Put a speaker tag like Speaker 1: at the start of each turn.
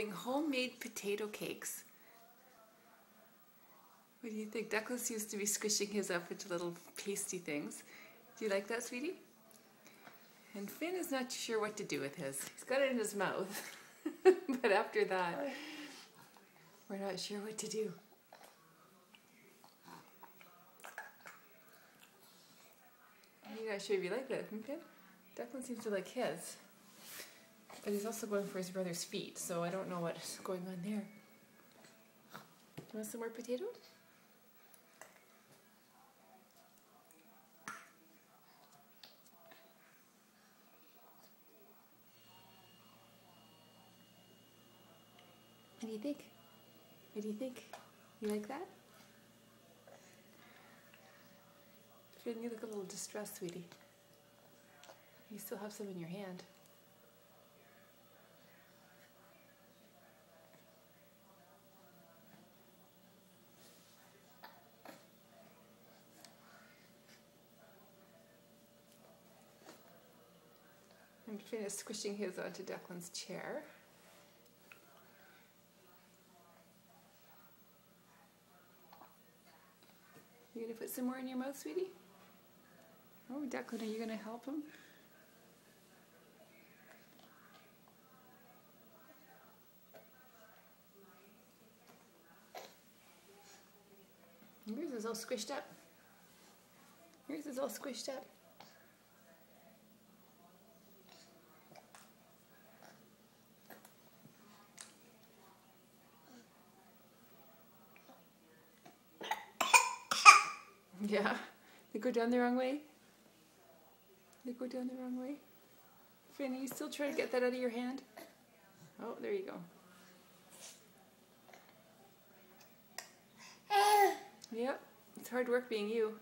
Speaker 1: having homemade potato cakes. What do you think? Declan's used to be squishing his up into little pasty things. Do you like that, sweetie? And Fionn is not sure what to do with his. He's got it in his mouth. but after that, we're not sure what to do. You not sure if you like that, Fionn? Declan seems to like his. But he's also going for his brother's feet, so I don't know what's going on there. You want some more potato? What do you think? What do you think? You like that? Fionn, you look a little distressed, sweetie. You still have some in your hand. I'm finished squishing his onto Declan's chair. You gonna put some more in your mouth, sweetie? Oh, Declan, are you gonna help him? Yours is all squished up. Yours is all squished up. Yeah. They go down the wrong way? They go down the wrong way? Fionn, are you still trying to get that out of your hand? Oh, there you go. Yep, it's hard work being you.